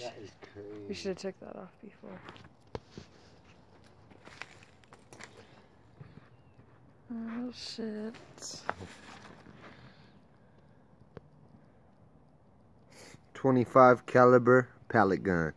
That is crazy. We should have took that off before. Oh shit. Twenty-five caliber pellet gun.